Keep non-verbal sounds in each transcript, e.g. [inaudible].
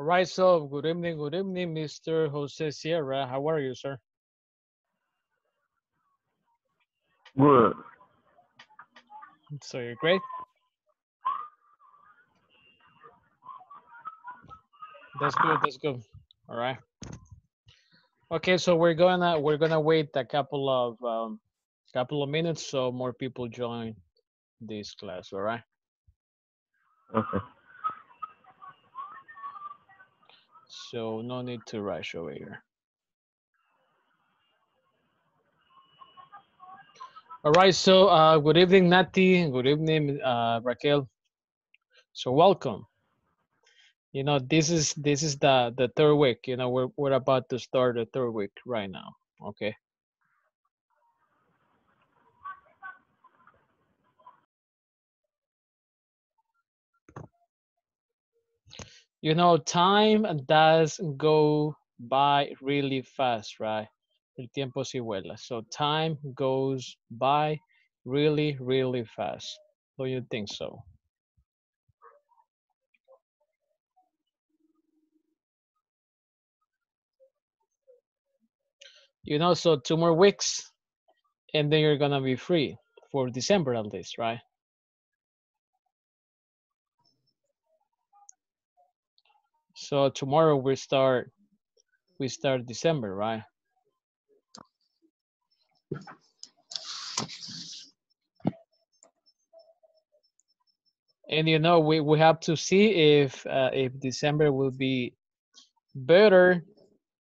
All right, so good evening, good evening, Mr. Jose Sierra. How are you, sir? Good. So you're great. That's good, that's good. All right. Okay, so we're gonna we're gonna wait a couple of um couple of minutes so more people join this class, all right? Okay. So no need to rush over here. All right, so uh, good evening, Nati. Good evening, uh, Raquel. So welcome. You know, this is this is the the third week. You know, we're we're about to start the third week right now. Okay. You know, time does go by really fast, right? El tiempo sí vuela. So time goes by really, really fast. Do you think so? You know, so two more weeks and then you're gonna be free for December at least, right? So tomorrow we start we start December, right? And you know, we, we have to see if uh, if December will be better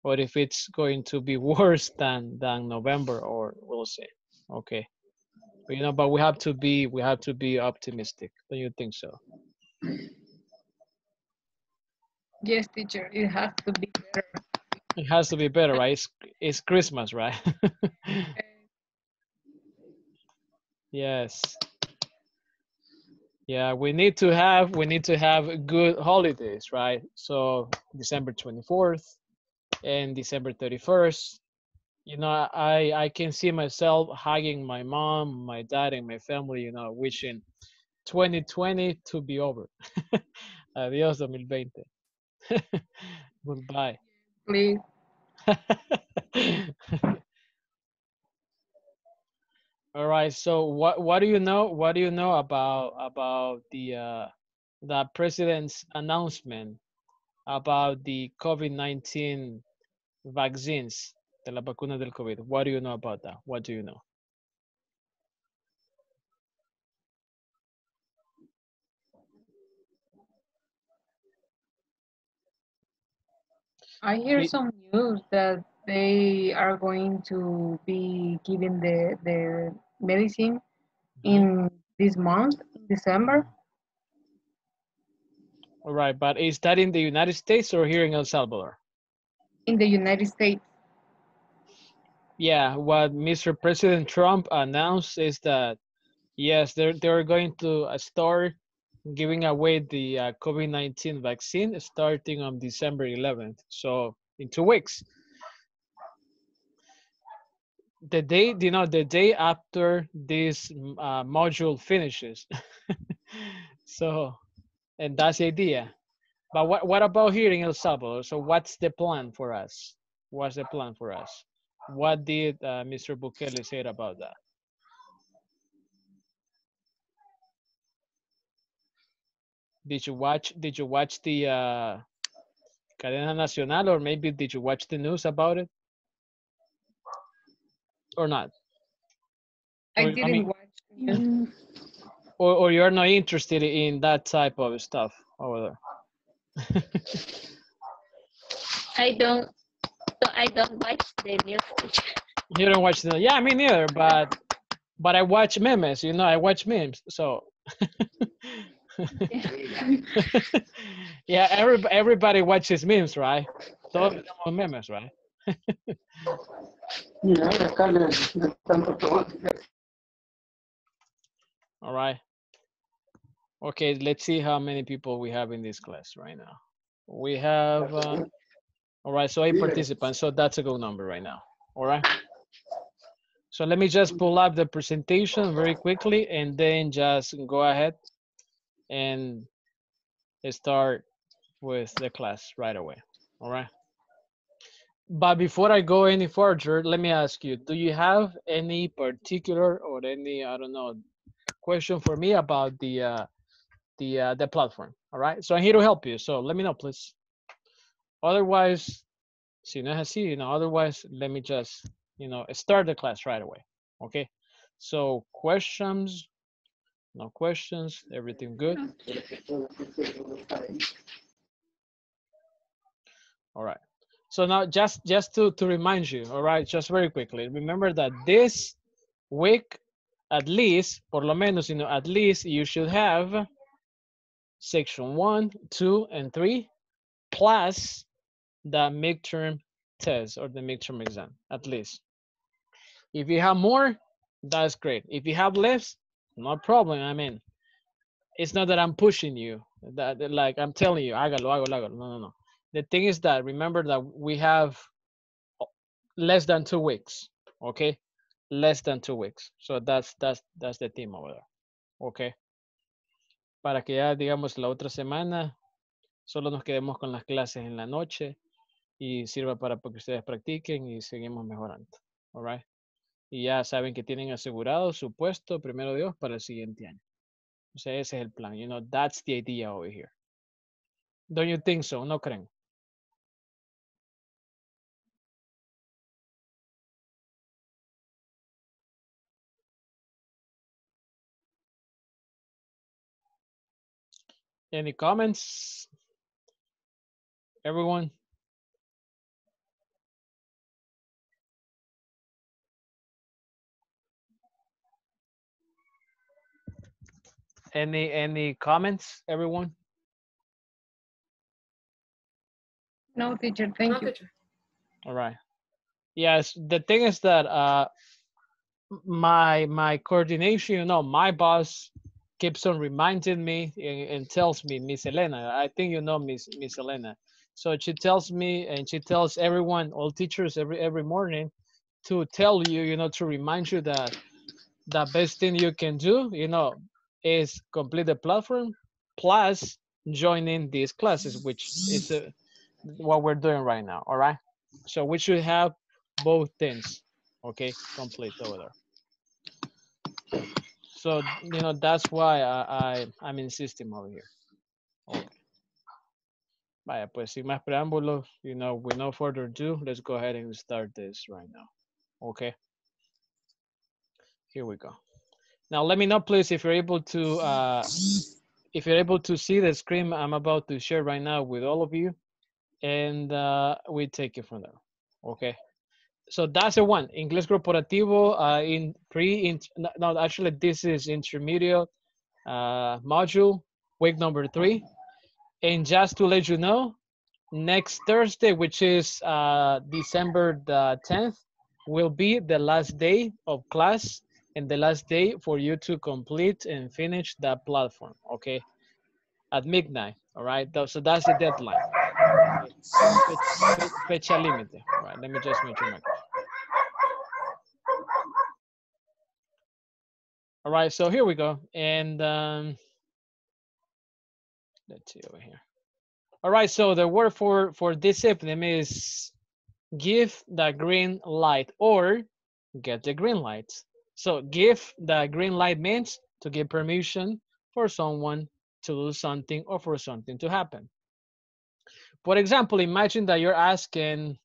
or if it's going to be [laughs] worse than than November or we'll see. Okay. But, you know, but we have to be we have to be optimistic. Don't you think so? Yes, teacher, it has to be better. It has to be better, right? It's, it's Christmas, right? [laughs] yes. Yeah, we need to have we need to have good holidays, right? So December 24th and December 31st. You know, I I can see myself hugging my mom, my dad, and my family, you know, wishing 2020 to be over. [laughs] Adiós 2020. [laughs] Goodbye. Please. [laughs] All right. So what what do you know? What do you know about about the uh, the president's announcement about the COVID-19 vaccines, de la vacuna del COVID? What do you know about that? What do you know? I hear some news that they are going to be giving the, the medicine mm-hmm. in this month, in December. All right, but is that in the United States or here in El Salvador? in the United States. Yeah, what Mr. President Trump announced is that yes, they're they're going to start giving away the uh, COVID-19 vaccine starting on December 11th. So in two weeks. The day, you know, the day after this uh, module finishes. [laughs] so, and that's the idea. But what, what about here in El Salvador? So what's the plan for us? What's the plan for us? What did uh, Mr. Bukele say about that? Did you watch? Did you watch the uh, Cadena Nacional, or maybe did you watch the news about it, or not? I Or, didn't mean- watch news. Or, or you're not interested in that type of stuff over there? I don't, I don't watch the news. You don't watch the? Yeah, me neither. But but I watch memes. You know, I watch memes. So. [laughs] [laughs] yeah, every, everybody watches memes, right? Todos vemos memes, right? Mira, acá le, le tanto que All right. Okay, let's see how many people we have in this class right now. We have, uh, all right, so eight participants, so that's a good number right now. All right. So let me just pull up the presentation very quickly and then just go ahead and start with the class right away. All right. But before I go any further, let me ask you, do you have any particular or any, I don't know, question for me about the uh, the uh, the platform? All right. So I'm here to help you. So let me know, please. Otherwise, si no es you know, otherwise, let me just, you know, start the class right away. Okay. So questions, no questions, everything good. All right. So now just just to to remind you, all right, just very quickly, remember that this week, at least, por lo menos, you know, at least you should have section one, two, and three, plus the midterm test or the midterm exam, at least. If you have more, that's great. If you have less, no problem. I mean, it's not that I'm pushing you, that like I'm telling you, hágalo, hágalo, hágalo. No, no, no. The thing is that remember that we have less than two weeks, okay? Less than two weeks. So that's that's that's the theme over there, okay? Para que ya digamos la otra semana solo nos quedemos con las clases en la noche y sirva para que ustedes practiquen y seguimos mejorando, all right? Y ya saben que tienen asegurado su puesto, primero Dios, para el siguiente año. O sea, ese es el plan. You know, that's the idea over here. Don't you think so? ¿No creen? Any comments? Everyone? Any any comments, everyone? No, teacher, thank you. All right. Yes, the thing is that uh my my coordination, you know, my boss keeps on reminding me and, and tells me, Miss Elena, I think you know Miss Miss Elena. So she tells me and she tells everyone, all teachers every every morning to tell you, you know, to remind you that the best thing you can do, you know, is complete the platform plus joining these classes, which is uh, what we're doing right now. All right. So we should have both things, okay, complete over there. So you know that's why I, I I'm insisting over here. Okay. Vaya, pues sin más preámbulos, you know, with no further ado, let's go ahead and start this right now. Okay. Here we go. Now let me know, please, if you're able to uh, if you're able to see the screen I'm about to share right now with all of you, and uh, we take it from there. Okay. So that's the one. Inglés corporativo uh, in pre in no, actually this is intermediate uh, module week number three. And just to let you know, next Thursday, which is uh, December the 10th, will be the last day of class and the last day for you to complete and finish that platform. Okay, at midnight. All right. So that's the deadline. Fe- fe- Fecha límite. All right. Let me just make sure. All right. So here we go. And um, let's see over here. All right. So the word for for this evening is give the green light or get the green light. So give the green light means to give permission for someone to do something or for something to happen. For example, imagine that you're asking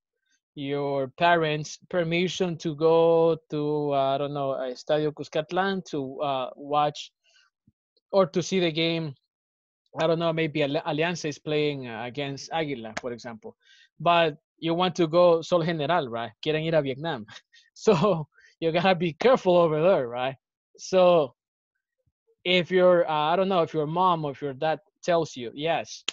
your parents permission to go to, uh, I don't know, Estadio Cuscatlán to uh, watch or to see the game. I don't know, maybe Alianza is playing against Águila, for example. But you want to go Sol General, right? Quieren ir a Vietnam. [laughs] So you gotta be careful over there, right? So if your, uh, I don't know, if your mom or if your dad tells you, yes,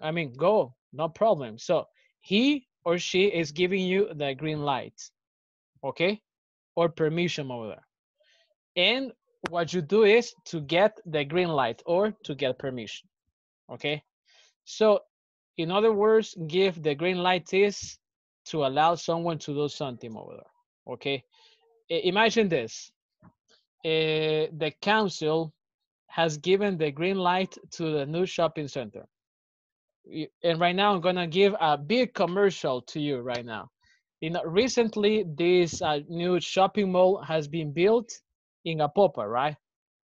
I mean, go, no problem. So he or she is giving you the green light, okay? Or permission over there. And what you do is to get the green light or to get permission, okay? So in other words, give the green light is to allow someone to do something over there, okay? Imagine this. Uh, the council has given the green light to the new shopping center and right now I'm gonna give a big commercial to you right now. Know, recently this uh, new shopping mall has been built in Apopa, right?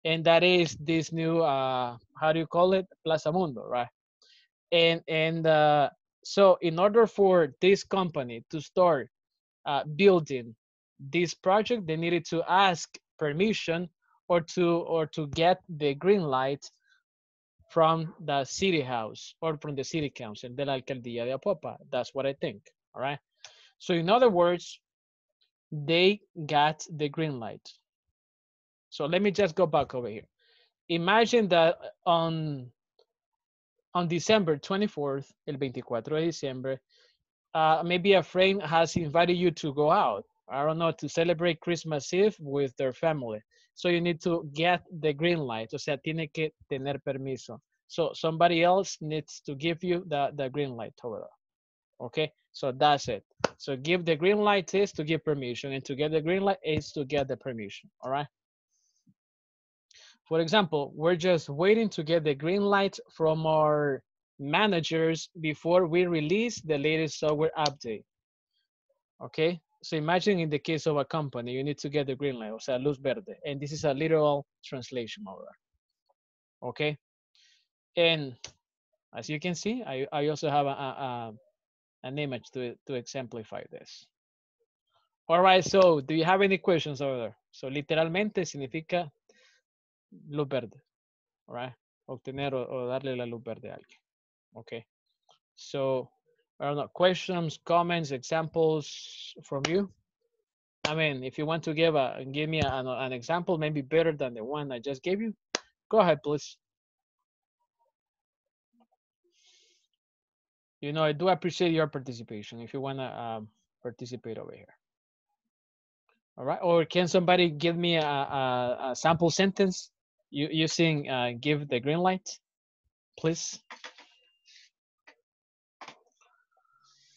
And that is this new uh, how do you call it, Plaza Mundo, right? And and uh, so in order for this company to start uh, building this project, they needed to ask permission or to or to get the green light from the city house or from the city council de la alcaldía de Apopa. That's what I think. All right. So in other words, they got the green light. So let me just go back over here. Imagine that on on December 24th, el 24 de diciembre, uh, maybe a friend has invited you to go out. I don't know, to celebrate Christmas Eve with their family. So you need to get the green light. O sea, tiene que tener permiso. So somebody else needs to give you the, the green light there. Okay, so that's it. So give the green light is to give permission, and to get the green light is to get the permission. All right. For example, we're just waiting to get the green light from our managers before we release the latest software update. Okay, so imagine in the case of a company, you need to get the green light, o sea, luz verde, and this is a literal translation over there. Okay, and as you can see, I, I also have a, a, a an image to to exemplify this. All right, so do you have any questions over there? So literalmente significa luz verde, all right? Obtener o, o darle la luz verde a alguien. Okay, so I don't know, questions, comments, examples from you? I mean, if you want to give a give me an, an example, maybe better than the one I just gave you, go ahead, please. You know, I do appreciate your participation if you want to um, participate over here. All right, or can somebody give me a, a, a sample sentence you, using uh, give the green light, please?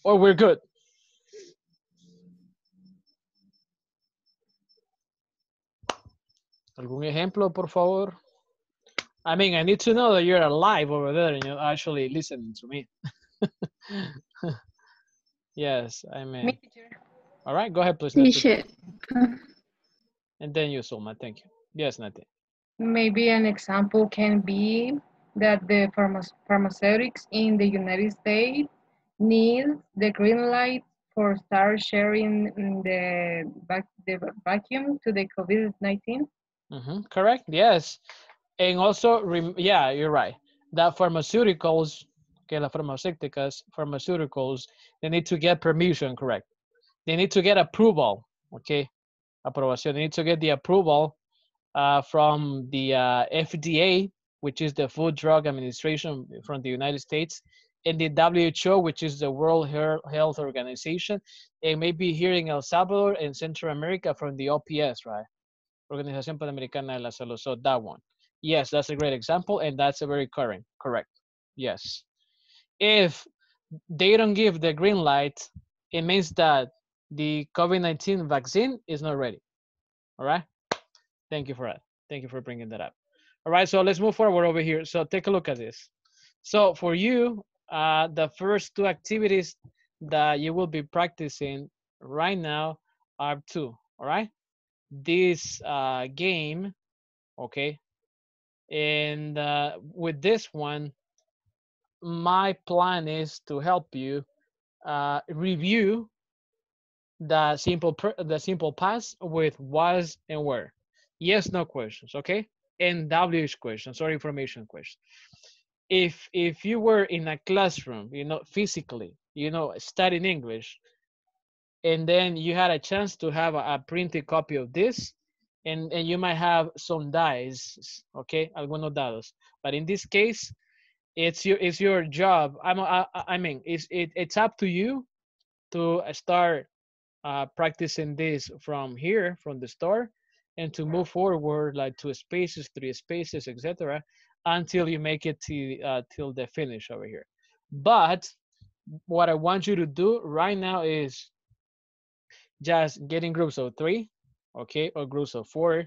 Or we're good. ¿Algún ejemplo, por favor? I mean, I need to know that you're alive over there and you're actually listening to me. [laughs] yes, I mean. Me, teacher. All right, go ahead, please. Nati. Teacher, [laughs] And then you, Sulma. Thank you. Yes, Nati. Maybe an example can be that the pharma- pharmaceutics in the United States need the green light for start sharing the, vac- the vacuum to the COVID-19. hmm Correct. Yes. And also, rem- yeah, you're right. That pharmaceuticals, que las farmacéuticas, pharmaceuticals, they need to get permission, correct? They need to get approval, okay? Aprobación. They need to get the approval uh, from the uh, FDA, which is the Food Drug Administration from the United States, and the WHO, which is the World Health Organization, and maybe here in El Salvador and Central America from the OPS, right? Organización Panamericana de la Salud. So that one. Yes, that's a great example, and that's a very current, correct. Yes. If they don't give the green light, it means that the COVID-19 vaccine is not ready. All right. Thank you for that. Thank you for bringing that up. All right, so let's move forward over here. So take a look at this. So for you, uh, the first two activities that you will be practicing right now are two. All right. This uh, game, okay, and uh, with this one, my plan is to help you uh, review the simple the simple past with was and where. Yes, no questions, okay? And WH questions or information questions. If if you were in a classroom, you know, physically, you know, studying English, and then you had a chance to have a, a printed copy of this, and, and you might have some dice, okay, algunos dados. But in this case, it's your it's your job. I'm I, I- mean, it's it, it's up to you to start uh, practicing this from here, from the store, and to move forward like two spaces, three spaces, etc., until you make it to uh, till the finish over here. But what I want you to do right now is just get in groups of three, okay, or groups of four,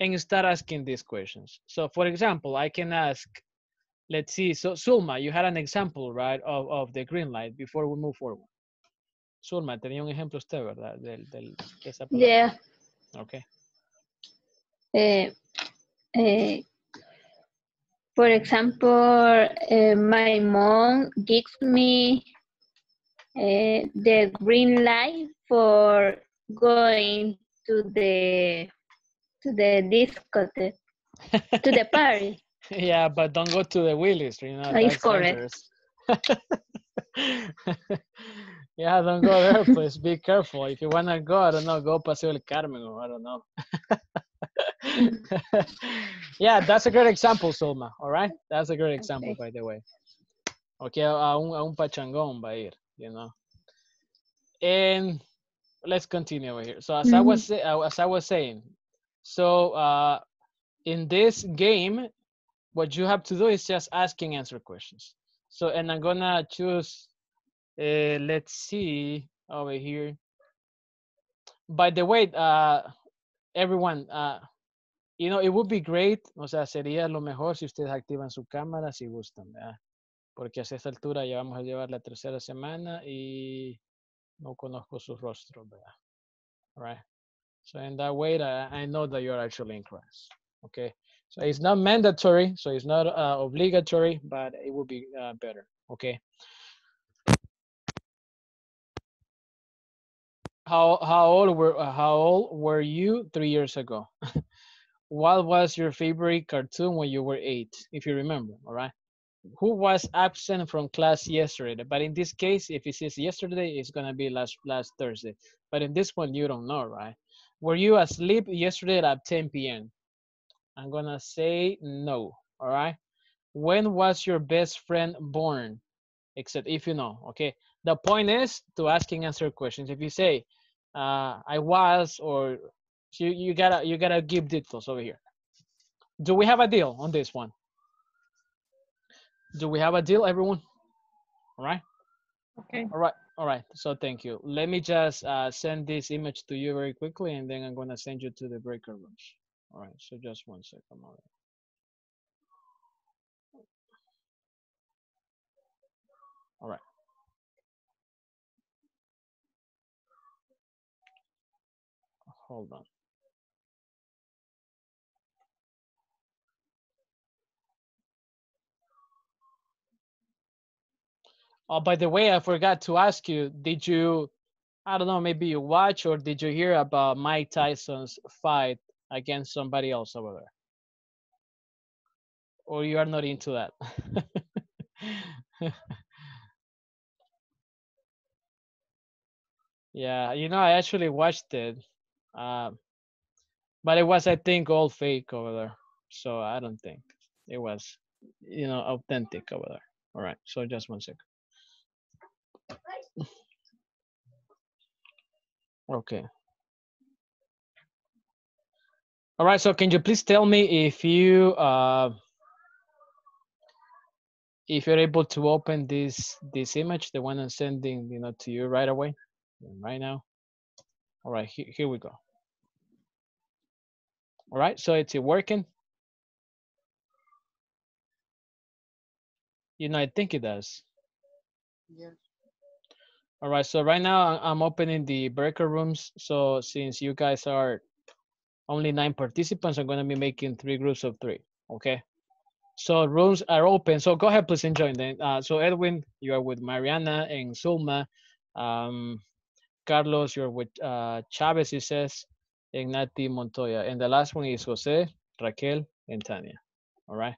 and start asking these questions. So, for example, I can ask let's see. So Sulma, you had an example, right, of, of the green light before we move forward. Sulma, tenía un ejemplo usted, ¿verdad? Del, del, de esa palabra. Yeah. Okay. eh, eh, for example, eh, my mom gives me eh, the green light for going to the to the discotheque, to the party. [laughs] Yeah, but don't go to the Willis, you know. It's that's correct. [laughs] yeah, don't go there, [laughs] please. Be careful. If you wanna go, I don't know, go Paseo del Carmen or I don't know. [laughs] yeah, that's a great example, Sulma. All right, that's a great example, Okay. by the way. Okay, a un, a un pachangón va a ir, you know. And let's continue over here. So as I was uh, as I was saying, so uh, in this game, what you have to do is just asking answer questions. So and I'm gonna choose. Uh, let's see over here. By the way, uh, everyone, uh, you know, it would be great, o sea, sería lo mejor si ustedes activan su cámara si gustan, ¿verdad? Porque a esta altura ya vamos a llevar la tercera semana y no conozco sus rostros, ¿verdad? Right. So in that way, I, I know that you're actually in class. Okay. So it's not mandatory, so it's not uh, obligatory, but it would be uh, better. Okay. How how old were uh, how old were you three years ago? [laughs] what was your favorite cartoon when you were eight, if you remember? All right. Who was absent from class yesterday? But in this case, if it says yesterday, it's gonna be last last Thursday. But in this one, you don't know, right? Were you asleep yesterday at 10 p.m.? I'm gonna say no. All right. When was your best friend born? Except if you know. Okay. The point is to asking answer questions. If you say uh, I was or you you gotta you gotta give details over here. Do we have a deal on this one? Do we have a deal, everyone? All right. Okay. All right. All right. So thank you. Let me just uh, send this image to you very quickly, and then I'm gonna send you to the breaker rooms. All right. So just one second. All right. All right. Hold on. Oh, by the way, I forgot to ask you, did you, I don't know, maybe you watch or did you hear about Mike Tyson's fight against somebody else over there? Or you are not into that? [laughs] yeah, you know, I actually watched it. Um, but it was, I think, all fake over there. So I don't think it was, you know, authentic over there. All right, so just one second. Okay. All right, so can you please tell me if you uh, if you're able to open this this image, the one I'm sending, you know, to you right away, right now. All right, here, here we go. All right, so it's working. You know, I think it does. Yes. All right, so right now I'm opening the breaker rooms. So since you guys are only nine participants, I'm gonna be making three groups of three, okay? So rooms are open, so go ahead, please and join them. Uh, so Edwin, you are with Mariana and Sulma. Um, Carlos, you're with uh, Chavez, he says, and Nati Montoya. And the last one is Jose, Raquel, and Tanya, all right?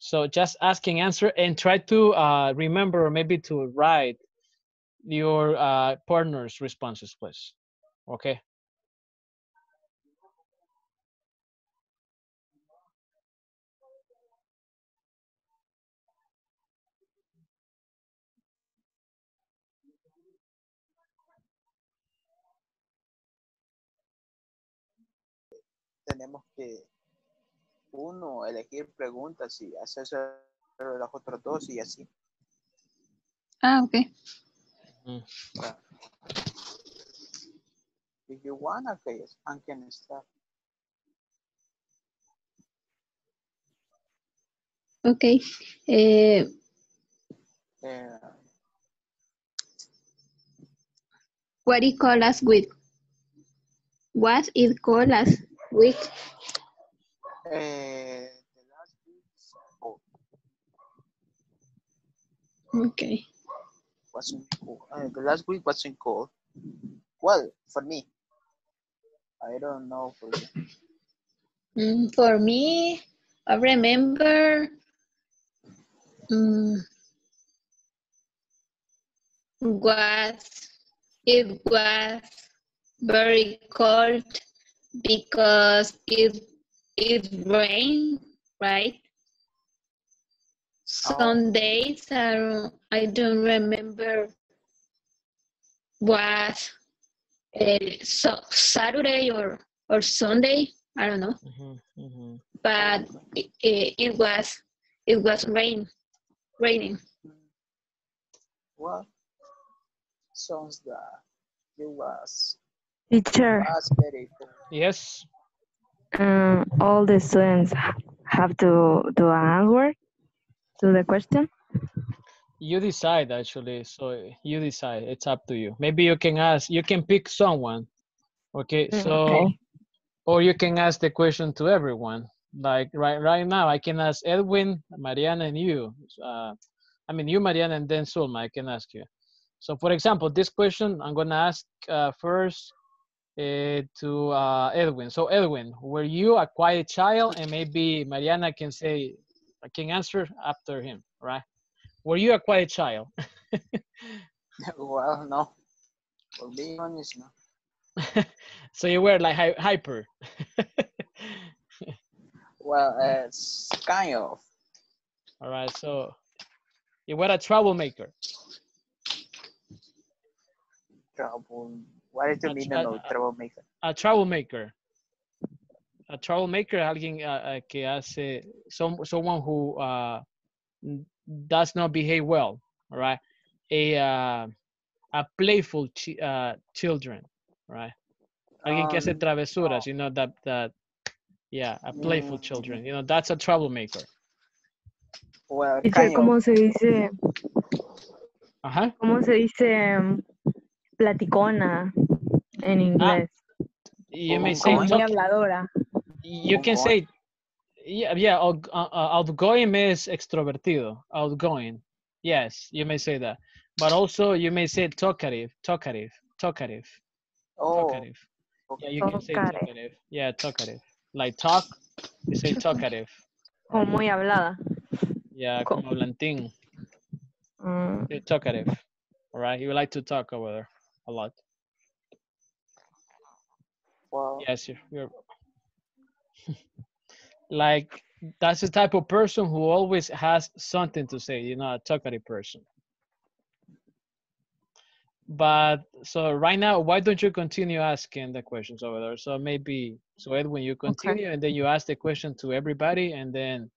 So just asking answer and try to uh, remember maybe to write your uh, partner's responses, please. Okay. Tenemos que uno elegir preguntas y hacerse los otros dos y así. Ah, ok. If you wanna, okay, I can start. Okay. Eh, Uh, what it called last week? What it called last week? uh, the last week's oh, Okay. cool. Uh, the last week wasn't cool. Well, for me, I don't know for you. Mm, for me, I remember mm, was it was very cold because it it rained, right? Some days I don't, I don't remember was uh, so Saturday or or Sunday. I don't know Mhm, mhm. but it, it, it was it was rain raining Well, sounds that it was Teacher, was very cool. Yes. um, all the students have to do an answer to the question. You decide actually. So you decide. It's up to you. Maybe you can ask. You can pick someone. Okay. Mm, So, okay. or you can ask the question to everyone. Like right right now, I can ask Edwin, Mariana, and you. Uh, I mean you, Mariana, and then Sulma. I can ask you. So, for example, this question I'm gonna ask uh, first uh, to uh, Edwin. So, Edwin, were you a quiet child? And maybe Mariana can say, I can answer after him, right? Were you a quiet child? [laughs] well, no. For being honest, no. so you were like hy- hyper. [laughs] Well, it's kind of. All right, so you were a troublemaker. trouble. What do you A mean tra- no troublemaker? A troublemaker. A troublemaker, alguien uh, uh, que hace, some, someone who uh, does not behave well, all right? A, uh, a playful chi- uh, children, right? Alguien que hace Um, travesuras, you know, that, that, yeah, a playful Mm. children, you know, that's a troublemaker. Well, Teacher, kind of. ¿cómo se dice? Ajá. ¿Cómo se dice um, platicona en inglés? You may say, muy talk- habladora. you can Outgoing. say yeah yeah uh, uh, outgoing is extrovertido. Outgoing. Yes you may say that. But also you may say talkative talkative talkative. Oh, talkative. yeah okay. you can say Talkative. talkative. Yeah talkative. Like talk you say talkative. Como muy hablada. yeah como hablantín Mm, You're talkative. All right you like to talk over there a lot Well, yes you're, you're [laughs] like that's the type of person who always has something to say you know a talkative person. But so right now why don't you continue asking the questions over there? So maybe so edwin you continue and then you ask the question to everybody and then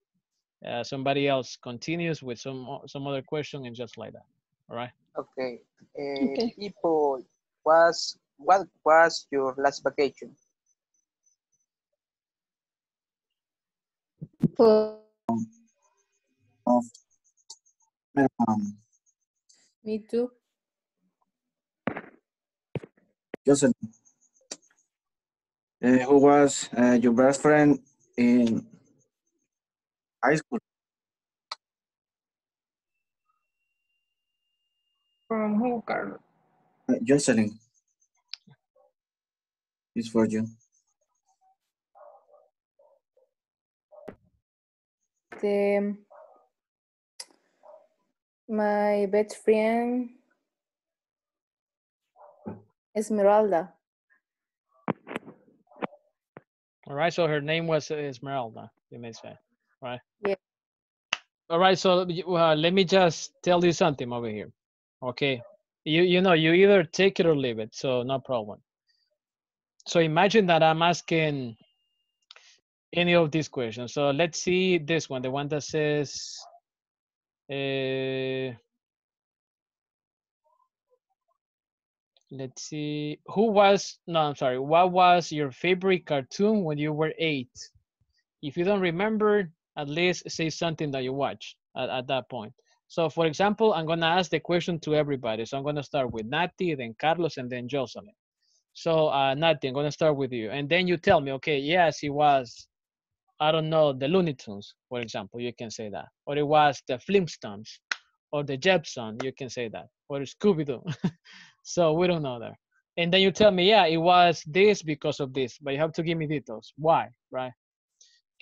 uh, somebody else continues with some some other question and just like that. All right? Okay. Uh, Okay. People, was what was your last vacation? for Um, Me too. Jocelyn, uh, who was uh, your best friend in high school? From who, Carlos? Uh, Jocelyn. It's for you. the my best friend Esmeralda. all right so her name was uh, esmeralda you may say right Yeah. all right so uh, let me just tell you something over here okay you you know you either take it or leave it so no problem so imagine that i'm asking any of these questions so let's see this one the one that says uh, let's see who was no i'm sorry what was your favorite cartoon when you were eight if you don't remember at least say something that you watched at, at that point. So for example, I'm gonna ask the question to everybody. So I'm gonna start with Nati, then Carlos, and then Jocelyn. So uh, I'm gonna start with you. And then you tell me, okay, yes, it was, I don't know, the Looney Tunes, for example, you can say that. Or it was the Flintstones, or the Jetsons, you can say that. Or Scooby-Doo. [laughs] so we don't know that. And then you tell me, yeah, it was this because of this, but you have to give me details. Why, right?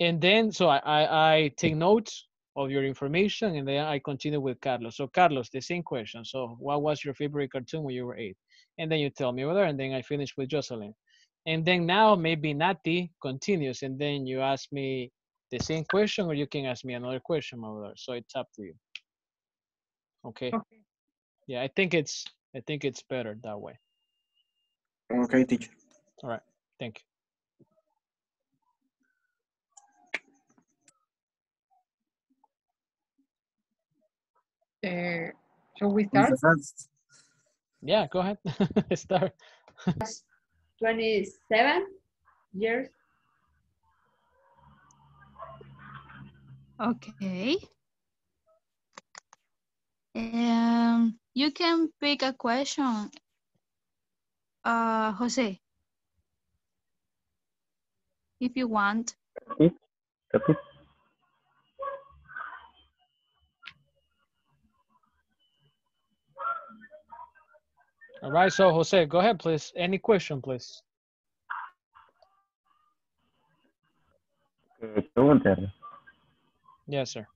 And then, so I, I, I take notes of your information and then I continue with Carlos. So Carlos, the same question. So what was your favorite cartoon when you were eight? And then you tell me whether, and then I finish with Jocelyn. And then now maybe Nati continues and then you ask me the same question or you can ask me another question over there. So it's up to you. Okay. Okay. Yeah, I think it's, I think it's better that way. Okay, teacher. All right. Thank you. Uh, shall we start? Yeah, go ahead. [laughs] Start. 27 years. Okay. Um, you can pick a question. Uh, Jose. If you want. Sí, repeat. All right. So Jose, go ahead, please. Any question, please? Eh, Pregúntale. Yes, sir.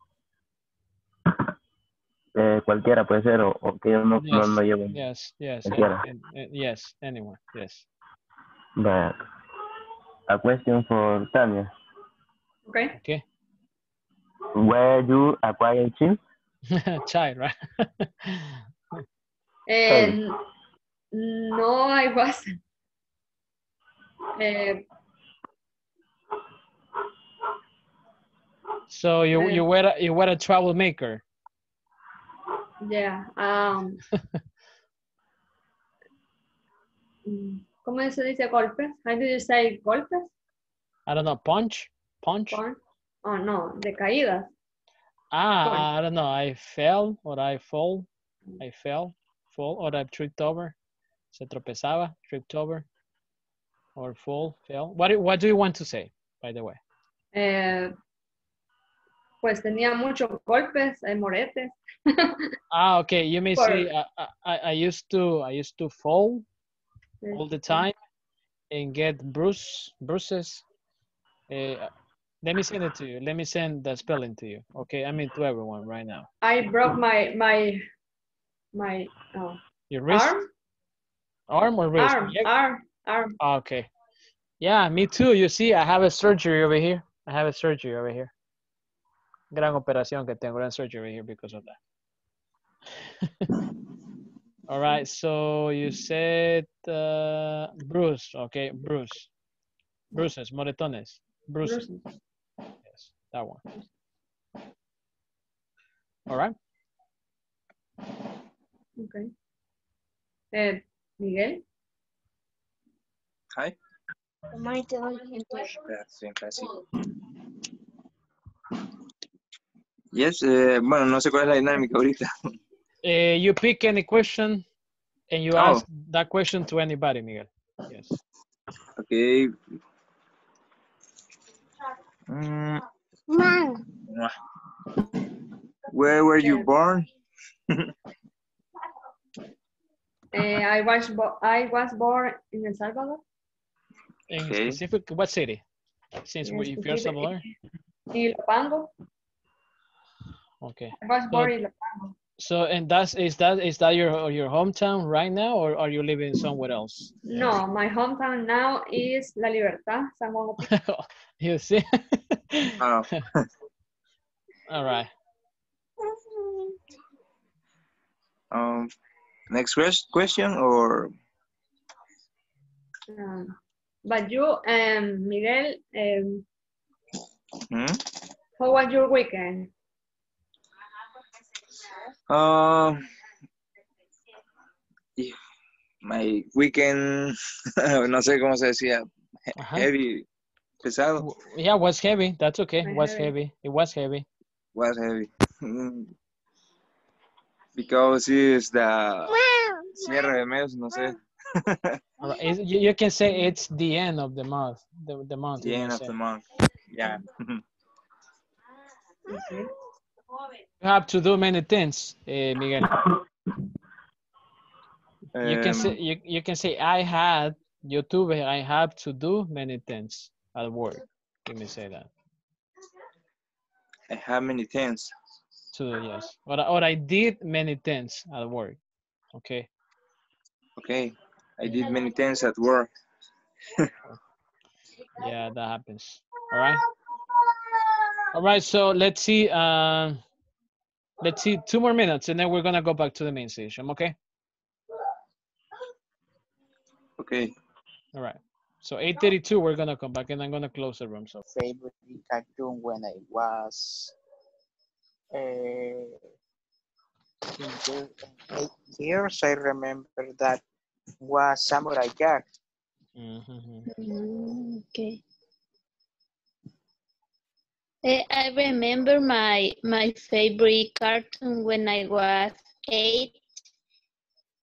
Eh, cualquiera puede ser, o, o que yo no, no, Yes. no llevo. Yes, yes, Cualquiera. an- an- an- yes, anyone, yes. But a question for Tanya. Okay. Okay. Where do you acquire chimp? [laughs] Child, right? And no, I wasn't. Uh, so you Uh, you were a, you were a troublemaker. yeah. Um, mm, ¿Cómo se dice golpes? How do you say golpes? I don't know, punch, punch. Punch? Oh, no, de caídas. Ah, I don't know. I fell or I fall. I fell, fall or I tripped over. Se tropezaba, tripped over, or fall, fell. What do, what do you want to say, by the way? Eh, pues tenía muchos golpes, eh, moretes. [laughs] Ah, okay. You may For- say I, I, I I used to I used to fall all the time and get bruise bruises. Uh, let me send it to you. Let me send the spelling to you. Okay, I mean to everyone right now. I broke my my my oh, Your wrist, arm, arm or wrist? arm, Yeah. arm, arm. Okay. Yeah, me too. You see, I have a surgery over here. I have a surgery over here. Gran operación que tengo, gran surgery here because of that. [laughs] All right, so you said uh, bruise, okay, Bruce. Bruises, moretones. Bruises. Yes, that one. All right. Okay. Eh, Miguel. Hi. Siempre así. Yes, eh, bueno, no sé cuál es la dinámica ahorita. Uh, [laughs] you pick any question and you Oh. ask that question to anybody, Miguel. Yes. Okay. Mm. Where were you born? [laughs] Eh, I was bo- I was born in El Salvador. In Okay. specific, what city? Since In we, if you're specific- Salvador. In Ilopango. Okay. I was So, born in Ilopango. so and that's is that is that your your hometown right now, or are you living somewhere else? No, my hometown now is La Libertad, San Juan. [laughs] You see. [laughs] Oh. [laughs] All right. Um, next question or Um, but you, um, Miguel, um, hmm? how was your weekend? Uh, y- my weekend, [laughs] no sé cómo se decía, he- Ajá. heavy, pesado. Yeah, was heavy. That's okay. Very Was heavy. heavy. It was heavy. Was heavy. [laughs] because it's the cierre de mes, no sé. All right, [laughs] it's- You, you can say it's the end of the month. The, the month. The end of say. the month. Yeah. [laughs] You have to do many things, eh, Miguel. You can say Um, you, you can say I had YouTube. I have to do many things at work. Let me say that. I have many things. To do yes, or I- or I did many things at work. Okay. Okay. I did many things at work. [laughs] Yeah, that happens. All right. All right. So let's see. Um, let's see two more minutes, and then we're gonna go back to the main station. Okay. Okay. All right. So 8:32, we're gonna come back, and I'm gonna close the room. So favorite cartoon when I was uh, in the eight years. I remember that was Samurai Jack. Mhm. Mm, okay. Eh, I remember my my favorite cartoon when I was eight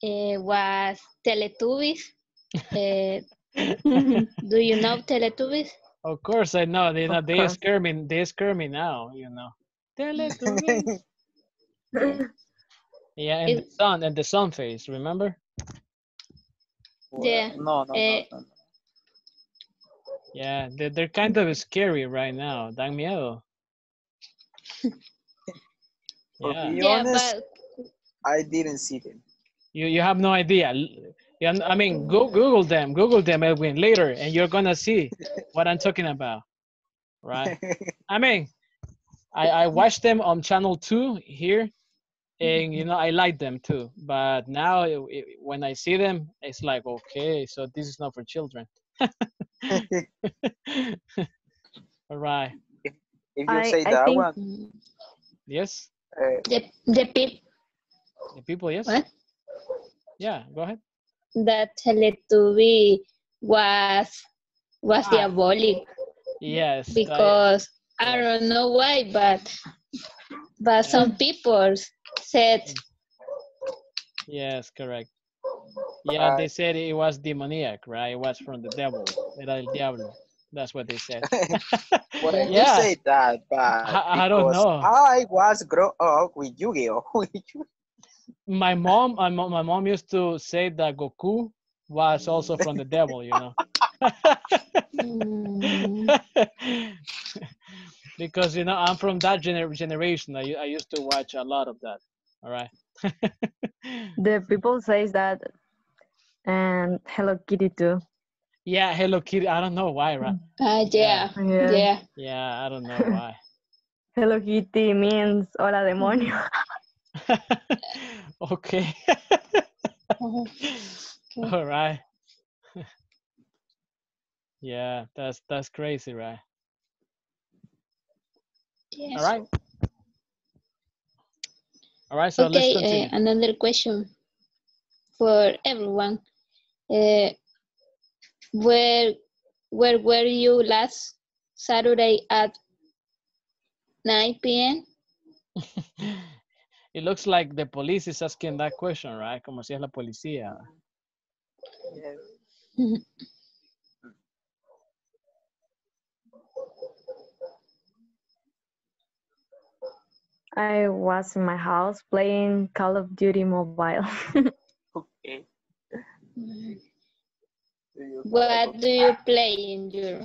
eh, was Teletubbies. Eh, [laughs] do you know Teletubbies? Of course, I know. They know Of they course. scare me. They scare me now. You know. Teletubbies. [laughs] yeah, and the sun and the sun face. Remember? Yeah. No, no, eh, no, no. Yeah, they're, they're kind of scary right now. Dan miedo. For Yeah. be yeah, honest, but I didn't see them. You you have no idea. Yeah, I mean, go Google them. Google them, Edwin, later, and you're gonna see what I'm talking about. Right? [laughs] I mean, I I watched them on channel two here, and you know I like them too. But now it, it- when I see them, it's like okay, so this is not for children. [laughs] All right. if you I- say I that think- one, Yes. uh, the the people The people. Yes. what Yeah. Go ahead. that Teletubby was was Ah. diabolic Yes. I- because I don't know why, but but some people said Yes, correct. Yeah, they said it was demoniac, right? It was from the devil. Era el diablo. That's what they said. [laughs] [laughs] well, you say that, but I- I don't know. I was grow up with Yu-Gi-Oh. [laughs] My mom, my mom, my mom used to say that Goku was also from the devil, you know. Mm. Mm, because you know I'm from that gener- generation. I I used to watch a lot of that. All right. [laughs] The people says that, and Hello Kitty too. yeah, Hello Kitty. I don't know why, right? uh, yeah, Yeah. yeah. Yeah, I don't know why. [laughs] Hello Kitty means hola demonio. [laughs] okay. Uh-huh. All right. yeah, that's that's crazy, right? Yes. All right. All right, so let's okay, continue. uh, another question for everyone. Uh, where where were you last Saturday at 9 p.m.? [laughs] it looks like the police is asking that question, right? Como si es la policía. Yeah. [laughs] I was in my house playing Call of Duty Mobile. [laughs] Okay. Do What do you play in your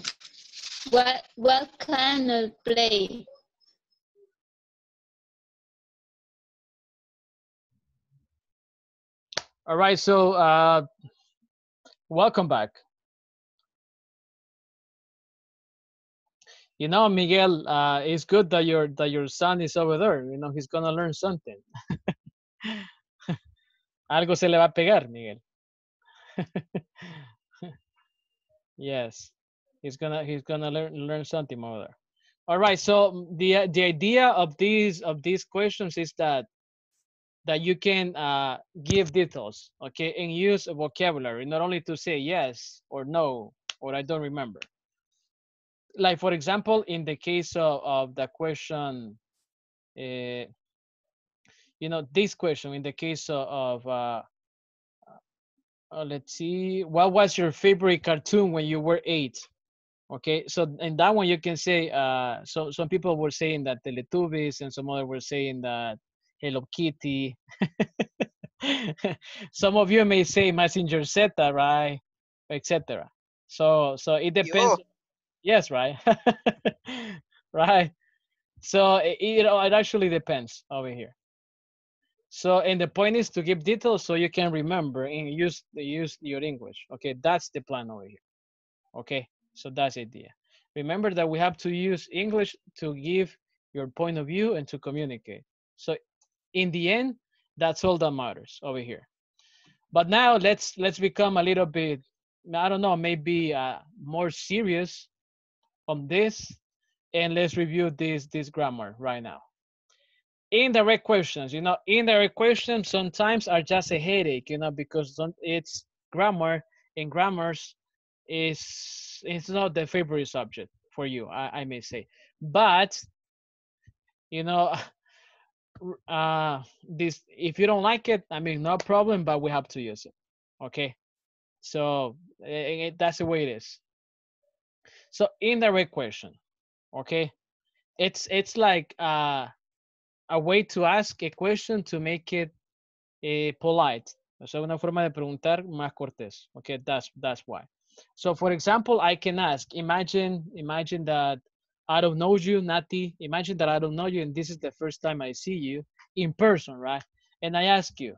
what what kind of play? All right, so uh, welcome back. You know, Miguel, uh, it's good that your that your son is over there. You know, he's gonna learn something. [laughs] Algo se le va a pegar, Miguel. [laughs] yes, he's gonna he's gonna learn learn something over there. All right, so the the idea of these of these questions is that that you can uh, give details, okay, and use a vocabulary, not only to say yes or no or I don't remember. Like for example, in the case of, of the question, uh, you know, this question, in the case of, of uh, uh, let's see, what was your favorite cartoon when you were eight? Okay, so in that one you can say, uh, so some people were saying that Teletubbies and some other were saying that Hello Kitty. [laughs] some of you may say Mazinger Z, right? Etc. So, so it depends. Yo. Yes, right? [laughs] right. So it, you know, it actually depends over here. So, and the point is to give details so you can remember and use use your English. Okay, that's the plan over here. Okay, so that's the idea. Remember that we have to use English to give your point of view and to communicate. So, in the end, that's all that matters over here. But now let's let's become a little bit, I don't know, maybe uh, more serious on this, and let's review this this grammar right now. Indirect questions you know indirect questions sometimes are just a headache you know because it's grammar and grammars is it's not the favorite subject for you i, I may say. But you know [laughs] uh this if you don't like it i mean no problem but we have to use it okay? So eh, eh, that's the way it is so indirect question okay it's it's like uh a way to ask a question to make it eh, polite. O sea, una forma de preguntar más cortés. Okay, that's that's why. So, for example, I can ask. Imagine, imagine that I don't know you, Nati. Imagine that I don't know you, and this is the first time I see you in person, right? And I ask you,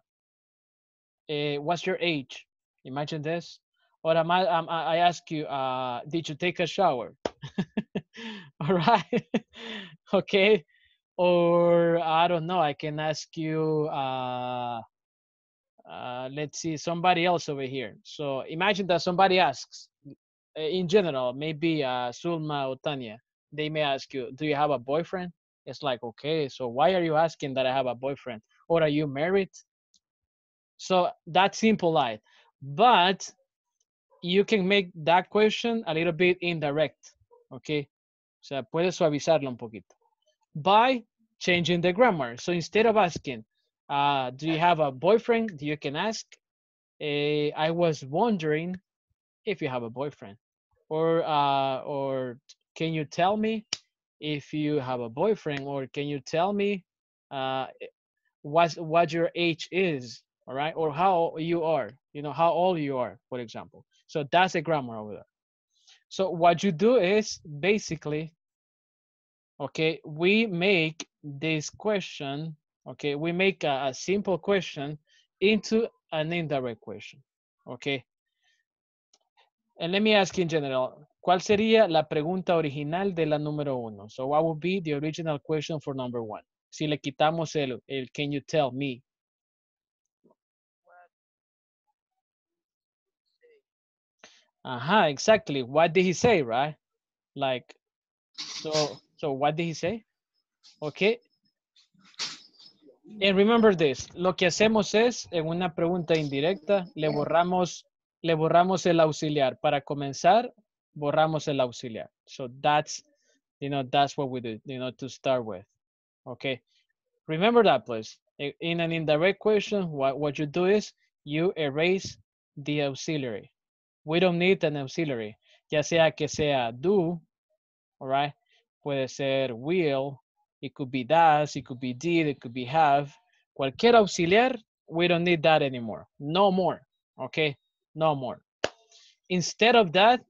eh, "What's your age?" Imagine this. Or am I, am, I ask you, uh, "Did you take a shower?" [laughs] All right. [laughs] okay or I don't know, I can ask you, uh, uh, let's see, somebody else over here. So imagine that somebody asks, in general, maybe uh, Sulma or Tanya, they may ask you, do you have a boyfriend? It's like, okay, so why are you asking that I have a boyfriend? Or are you married? So that's impolite. But you can make that question a little bit indirect, okay? O sea, puedes suavizarlo un poquito by changing the grammar. So instead of asking, uh, do you have a boyfriend? You can ask, eh, I was wondering if you have a boyfriend. Or, uh, or can you tell me if you have a boyfriend? Or can you tell me uh, what, what your age is? All right. Or how you are, you know, how old you are, for example. So that's a grammar over there. So what you do is basically okay we make this question okay we make a, a simple question into an indirect question okay? And let me ask you in general cuál sería la pregunta original de la número uno? So what would be the original question for number one? Si le quitamos el, el can you tell me Aha, exactly. What did he say, right? Like, so, so what did he say? Okay. And remember this, lo que hacemos es, en una pregunta indirecta, le borramos, le borramos el auxiliar. Para comenzar, borramos el auxiliar. So that's, you know, that's what we do, you know, to start with. Okay. Remember that, please. In an indirect question, what, what you do is you erase the auxiliary. We don't need an auxiliary, ya sea que sea do, all right? Puede ser will, it could be does, it could be did, it could be have. Cualquier auxiliar, we don't need that anymore. No more, okay? No more. Instead of that,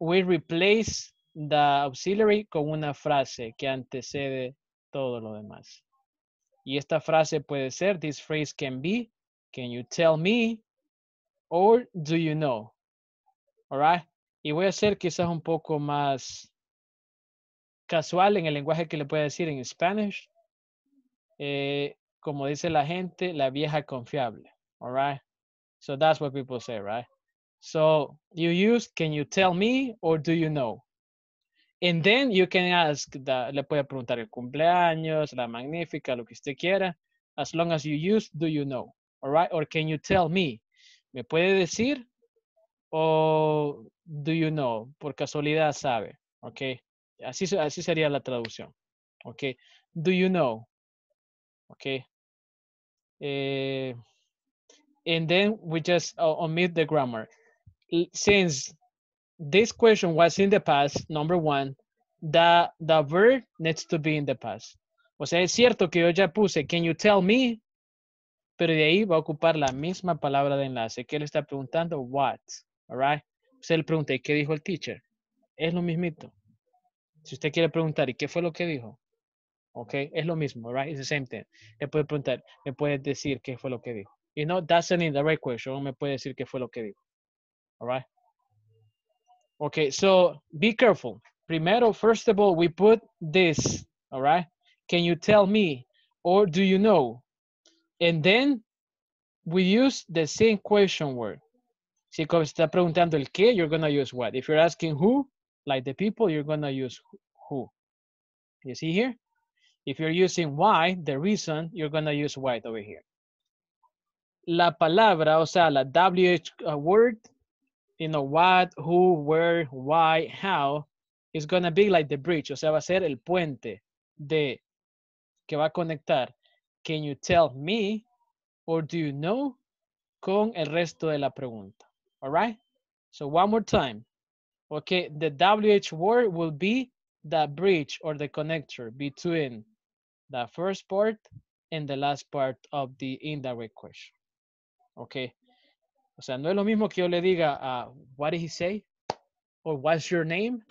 we replace the auxiliary con una frase que antecede todo lo demás. Y esta frase puede ser, this phrase can be, can you tell me, or do you know? All right? Y voy a ser quizás un poco más casual en el lenguaje que le puede decir en Spanish. Eh, como dice la gente, la vieja confiable. All right? So that's what people say, right? So you use, can you tell me or do you know? And then you can ask, the, le puede preguntar el cumpleaños, la magnífica, lo que usted quiera, as long as you use, do you know? All right? Or can you tell me? ¿Me puede decir? O do you know? Por casualidad sabe. Ok. Así, así sería la traducción. Ok. Do you know? Ok. Eh, and then we just omit the grammar. Since this question was in the past, number one, the, the verb needs to be in the past. O sea, es cierto que yo ya puse, can you tell me? Pero de ahí va a ocupar la misma palabra de enlace. que le está preguntando? What? Alright. Usted le pregunta, ¿y qué dijo el teacher? Es lo mismito. Si usted quiere preguntar, ¿y qué fue lo que dijo? Ok, es lo mismo, right? It's the same thing. Le puede preguntar, me puede decir qué fue lo que dijo. You know, that's an indirect question. Me puede decir qué fue lo que dijo. All right. Okay, so be careful. Primero, first of all, we put this, all right? Can you tell me or do you know? And then we use the same question word. Si está preguntando el qué, you're going to use what. If you're asking who, like the people, you're going to use who. You see here? If you're using why, the reason, you're going to use why over here. La palabra, o sea, la WH uh, word, you know, what, who, where, why, how, is going to be like the bridge. O sea, va a ser el puente de que va a conectar. Can you tell me or do you know con el resto de la pregunta? All right? So one more time. Okay, the WH word will be the bridge or the connector between the first part and the last part of the indirect question. Okay. O sea, no es lo mismo que yo le diga, uh, what did he say? Or what's your name?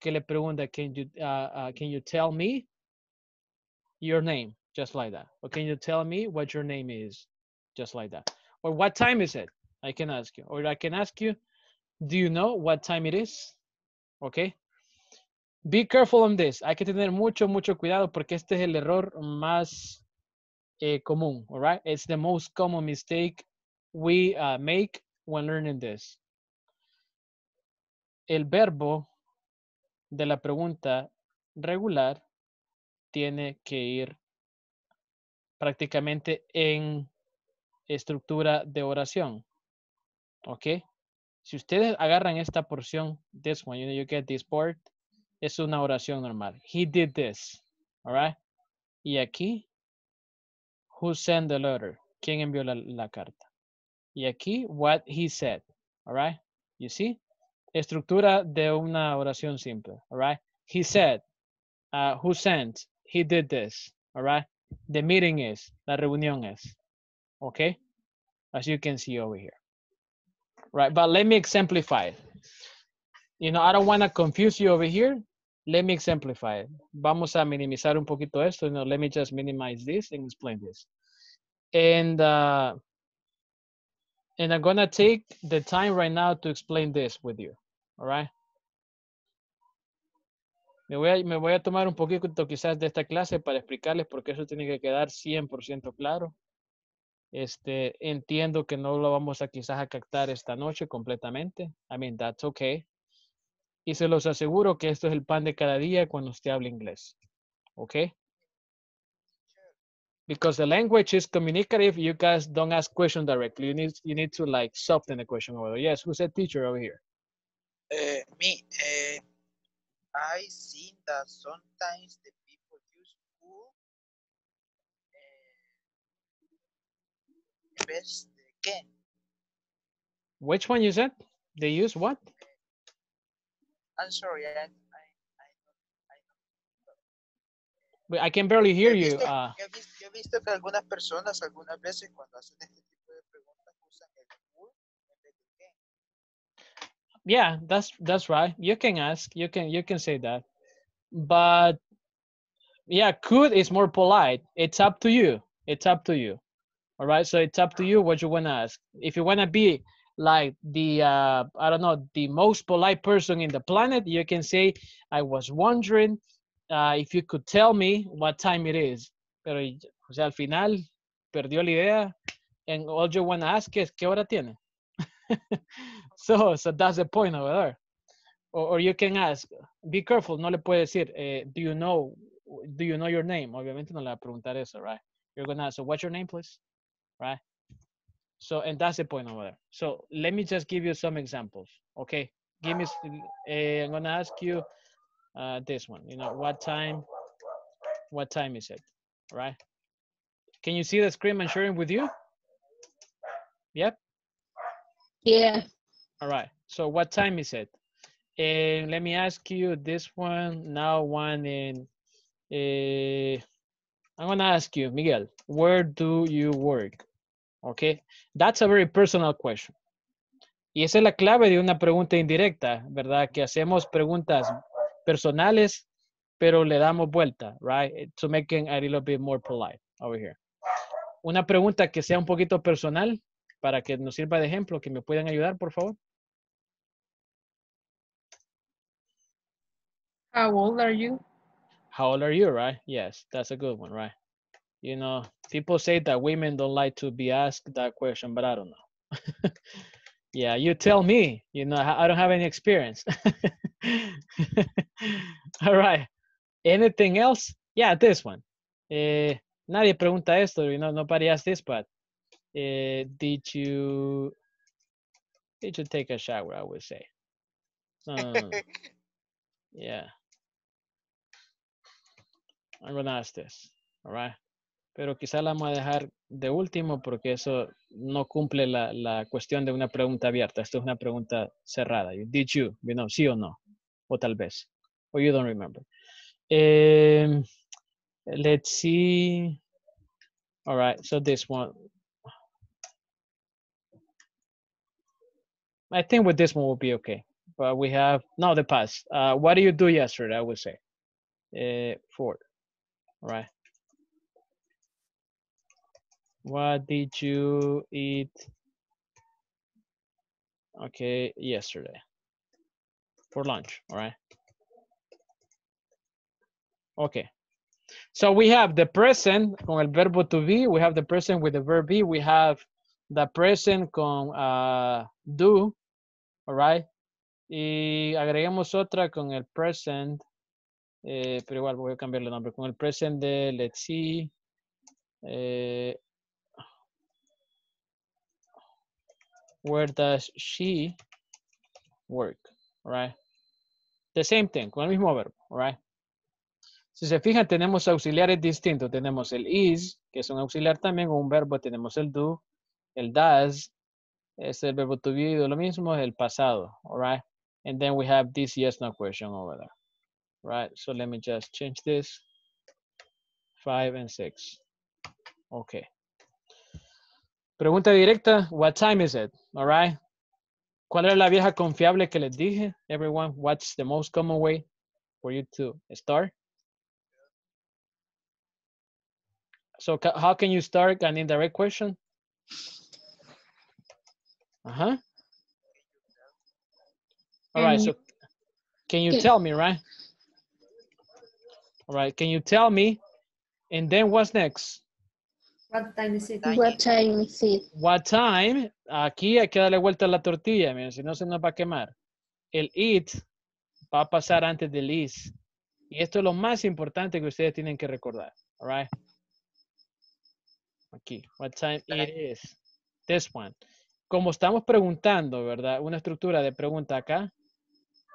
Que le pregunta, can you, uh, uh, can you tell me your name? Just like that. Or can you tell me what your name is? Just like that. Or what time is it? I can ask you. Or I can ask you, do you know what time it is? Okay. Be careful on this. Hay que tener mucho, mucho cuidado porque este es el error más eh, común, all right? It's the most common mistake we uh, make when learning this. El verbo de la pregunta regular tiene que ir prácticamente en estructura de oración. ¿Ok? Si ustedes agarran esta porción, this one, you, know, you get this part, es una oración normal. He did this. All right? Y aquí, who sent the letter? ¿Quién envió la, la carta? Y aquí, what he said. All right? You see? Estructura de una oración simple. All right? He said, uh, who sent? He did this. All right? The meeting is, la reunión es. Okay? As you can see over here. Right, but let me exemplify it. You know, I don't want to confuse you over here. Let me exemplify it. Vamos a minimizar un poquito esto. You know, let me just minimize this and explain this. And uh, and I'm gonna take the time right now to explain this with you. All right. Me voy, a, me voy a tomar un poquito quizás de esta clase para explicarles porque eso tiene que quedar 100% claro. Este, entiendo que no lo vamos a quizás a captar esta noche completamente. I mean, that's okay. Y se los aseguro que esto es el pan de cada día cuando usted habla inglés. Okay? Because the language is communicative, you guys don't ask questions directly. You need you need to like soften the question over there. Yes, who's a teacher over here? Uh, me, uh, I seen that sometimes the they can. Which one you said? They use what? I'm sorry, I, I, Wait, I can barely hear he you. Uh, yo he visto- yo he visto que algunas personas algunas veces cuando hacen este tipo de preguntas usan el who en vez de can. yeah, that's that's right. You can ask. You can you can say that. But yeah, could is more polite. It's up to you. It's up to you. All right. So it's up to you what you want to ask. If you want to be like the uh I don't know the most polite person in the planet, you can say, "I was wondering uh, if you could tell me what time it is." Pero o sea, al final perdió la idea, and all you want to ask is, "¿Qué hora tiene?" [laughs] so so that's the point over there. Or, or you can ask, be careful, no le puede decir, eh, do you know, do you know your name? Obviamente no le va a preguntar eso, right? You're gonna ask, so what's your name, please? Right? So, and that's the point over there. So let me just give you some examples, okay? Give me, eh, I'm gonna ask you, uh, this one. You know, what time, what time is it, right? Can you see the screen I'm sharing with you? Yep. Yeah. All right. So what time is it? And let me ask you this one now. One in. Uh, I'm gonna ask you, Miguel. Where do you work? Okay. That's a very personal question. Y esa es la clave de una pregunta indirecta, ¿verdad? Que hacemos preguntas personales, pero le damos vuelta, right? To make it a little bit more polite over here. Una pregunta que sea un poquito personal para que nos sirva de ejemplo, que me puedan ayudar, por favor. How old are you? How old are you, right? Yes, that's a good one, right? You know, people say that women don't like to be asked that question, but I don't know. [laughs] yeah, you tell me, you know, I don't have any experience. [laughs] All right. Anything else? Yeah, this one. Eh, nadie pregunta esto, you know, nobody asked this, but eh, did you did you take a shower? I would say. Um, [laughs] yeah. I'm gonna ask this, all right? Pero quizá la vamos a dejar de último porque eso no cumple la, la cuestión de una pregunta abierta. Esto es una pregunta cerrada. Did you, you know, sí o no? O tal vez. Or you don't remember. Um, let's see. All right, so this one. I think with this one will be okay. But we have, no, the past. Uh, what did you do yesterday? I would say. Uh, four. All right. What did you eat? Okay, yesterday. For lunch, all right? Okay. So we have the present con el verbo to be. We have the present with the verb be. We have the present con uh, do, all right? Y agregamos otra con el present, eh, pero igual voy a cambiarle el nombre. Con el present de, let's see, eh, where does she work, right? The same thing, con el mismo verbo, right? Si se fijan, tenemos auxiliares distintos. Tenemos el is, que es un auxiliar también, un verbo. Tenemos el do, el does, es el verbo to be, lo mismo el pasado, all right? And then we have this yes, no question over there, right? So let me just change this. Five and six. Okay. Pregunta directa, what time is it? All right. ¿Cuál era la vieja confiable que les dije? Everyone, what's the most common way for you to start? So how can you start an indirect question? Uh-huh. All right, Can so can you tell me, right? All right, can you tell me? And then what's next? What time is it? What time is it? What time? Aquí hay que darle vuelta a la tortilla, miren, si no se nos va a quemar. El it va a pasar antes del is. Y esto es lo más importante que ustedes tienen que recordar. All right? Aquí. What time it is. This one. Como estamos preguntando, ¿verdad? Una estructura de pregunta acá,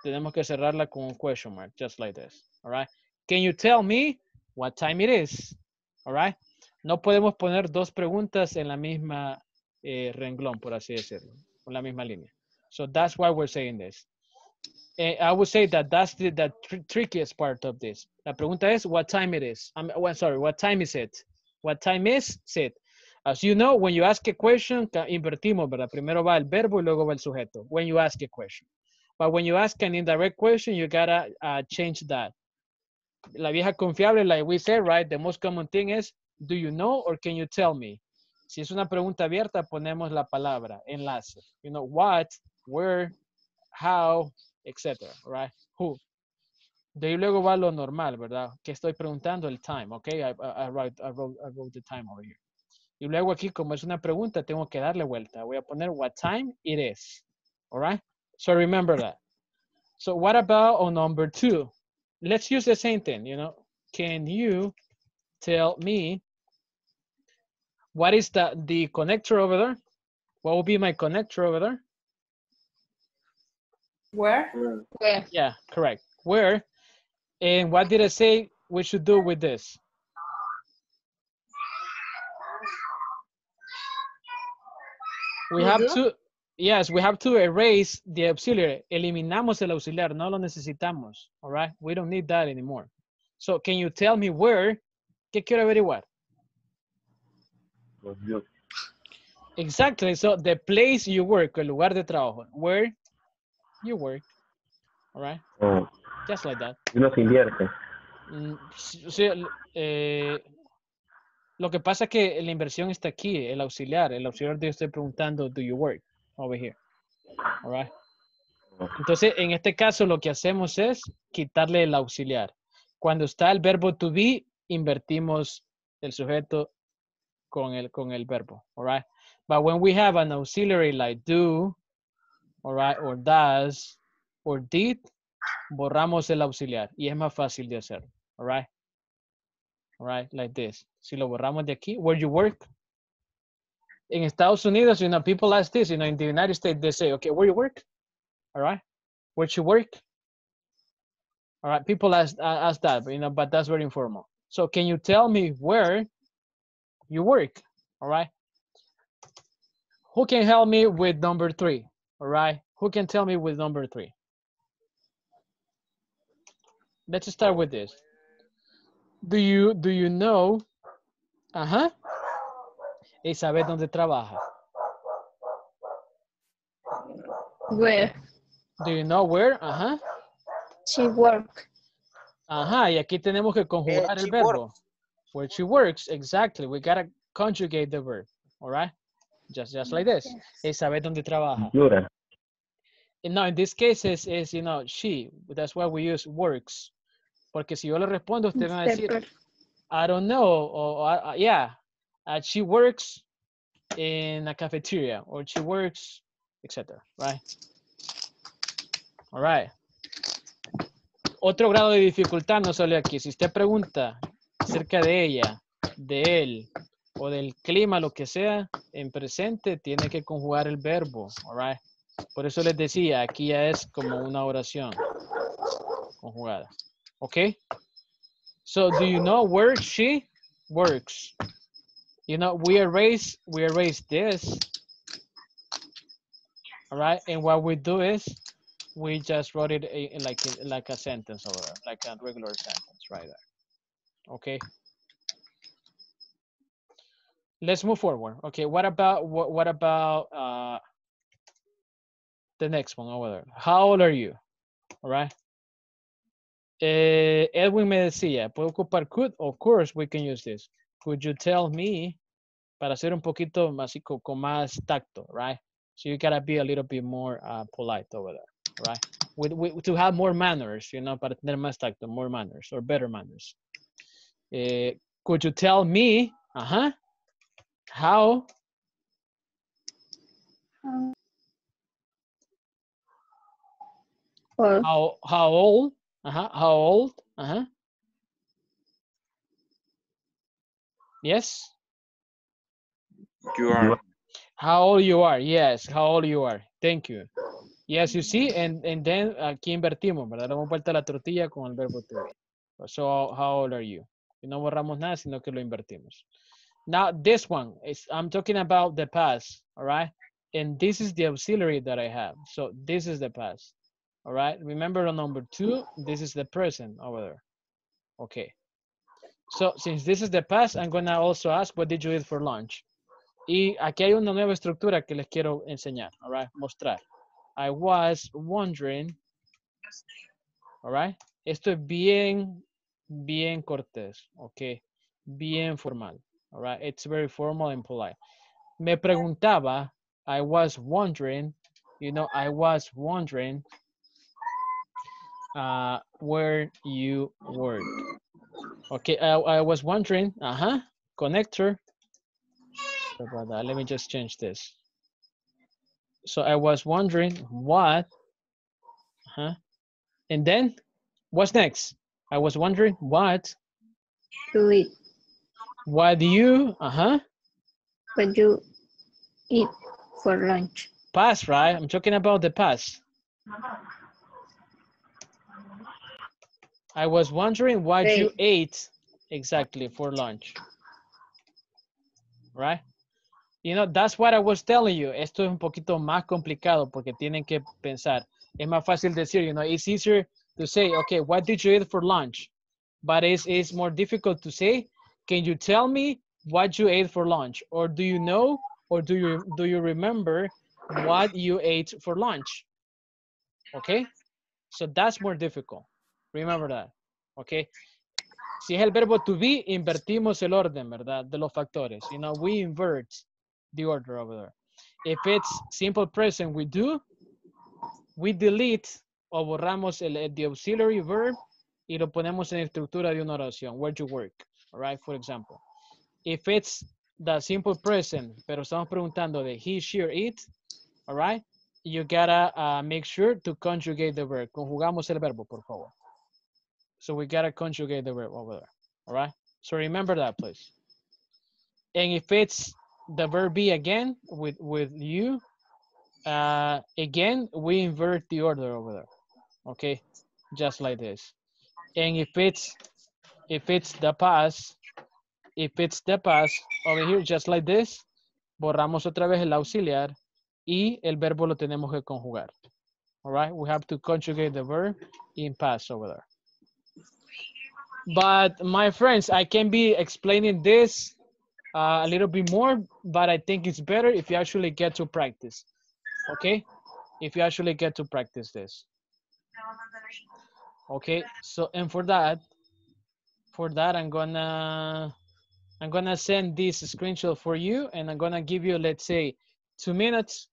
tenemos que cerrarla con un question mark, just like this. All right? Can you tell me what time it is? All right? No podemos poner dos preguntas en la misma eh, renglón, por así decirlo, con la misma línea. So that's why we're saying this. Eh, I would say that that's the, the tr- trickiest part of this. La pregunta es what time it is. I'm sorry, what time is it? What time is it? As you know, when you ask a question, invertimos, ¿verdad? Primero va el verbo y luego va el sujeto. When you ask a question. But when you ask an indirect question, you gotta uh, change that. La vieja confiable, like we said, right? The most common thing is, do you know or can you tell me? Si es una pregunta abierta, ponemos la palabra, enlace. You know, what, where, how, etc. Right? Who. De ahí luego va lo normal, ¿verdad? Que estoy preguntando el time, ¿ok? I, wrote, I wrote the time over here. Y luego aquí, como es una pregunta, tengo que darle vuelta. Voy a poner what time it is. All right? So remember that. So what about on number two? Let's use the same thing, you know. Can you tell me what is the, the connector over there? What will be my connector over there? Where? Where? Yeah, correct. Where? And what did I say we should do with this? We We have do? to, yes, we have to erase the auxiliary. Eliminamos el auxiliar, no lo necesitamos, all right? We don't need that anymore. So can you tell me where? ¿Qué quiero averiguar? Exactly, so the place you work, el lugar de trabajo, where you work, all right? Oh, Just like that. uno se invierte. Mm, sí, eh, lo que pasa es que la inversión está aquí, el auxiliar. El auxiliar de estoy preguntando, do you work? Over here. All right. Entonces, en este caso, lo que hacemos es quitarle el auxiliar. Cuando está el verbo to be, invertimos el sujeto con el, con el verbo. All right. But when we have an auxiliary like do, all right, or does, or did, borramos el auxiliar y es más fácil de hacer. All right. All right, like this. Si lo borramos de aquí, where you work. in Estados Unidos, you know, people ask this, you know, in the United States, they say, okay, where you work? All right. Where you work? All right, people ask, ask that, but, you know, but that's very informal. So can you tell me where you work? All right. Who can help me with number three? All right. Who can tell me with number three? Let's start with this. Do you do you know? Ajá. Y sabes dónde trabaja. Where Do you know where? Ajá. she work. Ajá. Y aquí tenemos que conjugar eh, el she verbo. Where she works. Exactly. We gotta conjugate the verb. All right. Just just like this. Y sabes dónde trabaja. And now in this case is, is you know she. That's why we use works. Porque si yo le respondo, usted va a decir. I don't know, or yeah, uh, she works in a cafeteria, or she works, etc. Right? All right. Otro grado de dificultad no sale aquí. Si usted pregunta acerca de ella, de él, o del clima, lo que sea, en presente, tiene que conjugar el verbo. All right? Por eso les decía, aquí ya es como una oración conjugada. Okay? So do you know where she works? You know, we erase we erase this. All right, and what we do is we just wrote it like a, like a sentence like a regular sentence right there. Okay. Let's move forward. Okay, what about what what about uh the next one over there? How old are you? All right. Eh, Edwin me decía, ¿puedo ocupar could? Of course, we can use this. Could you tell me? Para ser un poquito más, con más tacto, right? So you gotta be a little bit more uh, polite over there, right? With, with, to have more manners, you know, para tener más tacto, more manners or better manners. Eh, could you tell me, uh-huh, how Or how how old uh-huh how old uh-huh? Yes? You are. how old you are yes how old you are. Thank you. Yes you see and and then aquí invertimos verdad? Damos vuelta a la tortilla con el verbo to be so how old are you? y no borramos nada sino que lo invertimos. Now this one is i'm talking about the past all right? And this is the auxiliary that i have. So this is the past all right? Remember on number two this is the present over there. Okay. So since this is the past i'm gonna also ask what did you eat for lunch? Y aquí hay una nueva estructura que les quiero enseñar all right? Mostrar. I was wondering all right? Esto es bien bien cortés okay bien formal all right it's very formal and polite me preguntaba i was wondering you know i was wondering uh, where you work. Okay, I, I was wondering, uh-huh, connector. Let me just change this. So I was wondering what, huh? And then, what's next? I was wondering what, to eat. what do you, uh-huh, What you eat for lunch. past, right? I'm talking about the past. I was wondering what you Hey. ate exactly for lunch. Right? You know, that's what I was telling you. Esto es un poquito más complicado porque tienen que pensar. Es más fácil decir, you know, it's easier to say, okay, what did you eat for lunch? But it's, it's more difficult to say, can you tell me what you ate for lunch? Or do you know, or do you, do you remember what you ate for lunch? Okay? So that's more difficult. Remember that. Okay? Si es el verbo to be, invertimos el orden, ¿verdad? De los factores. You know, we invert the order over there. If it's simple present, we do. We delete o borramos el, el- the auxiliary verb y lo ponemos en estructura de una oración. Where you work, all right? For example. If it's the simple present, pero estamos preguntando de he, she, or it, all right? You gotta uh, make sure to conjugate the verb. Conjugamos el verbo, por favor. So we gotta conjugate the verb over there, all right? So remember that, please. And if it's the verb be again with with you, uh, again we invert the order over there, okay? Just like this. And if it's if it's the past, if it's the past over here, just like this, borramos otra vez el auxiliar y el verbo lo tenemos que conjugar. All right, we have to conjugate the verb in past over there. But my friends, I can be explaining this uh, a little bit more, but I think it's better if you actually get to practice. Okay, if you actually get to practice this. Okay, so and for that, for that I'm gonna I'm gonna send this screenshot for you, and I'm gonna give you let's say two minutes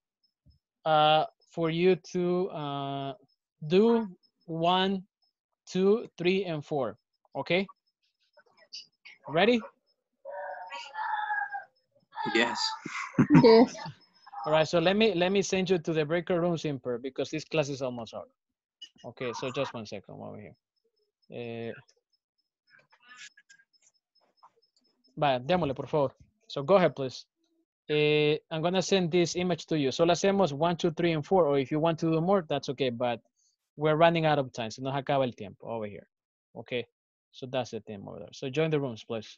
uh, for you to uh, do one, two, three, and four. Okay. Ready? Yes. Yes. All right. So let me let me send you to the breaker room, Simper, because this class is almost over. Okay. So just one second over here. Eh, vaya, démosle, por favor. So go ahead, please. Eh, I'm gonna send this image to you. Solo hacemos one, two, three, and four. Or if you want to do more, that's okay. But we're running out of time. Se nos acaba el tiempo over here. Okay. So that's the thing over there. So join the rooms, please.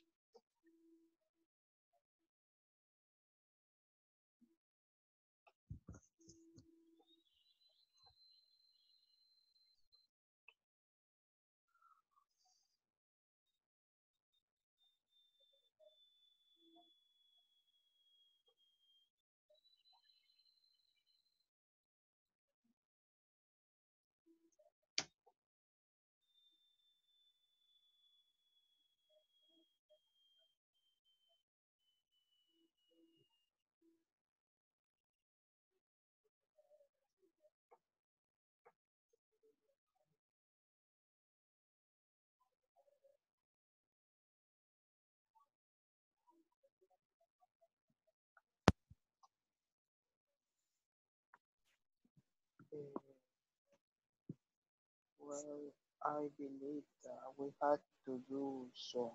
Well, I believe that we had to do some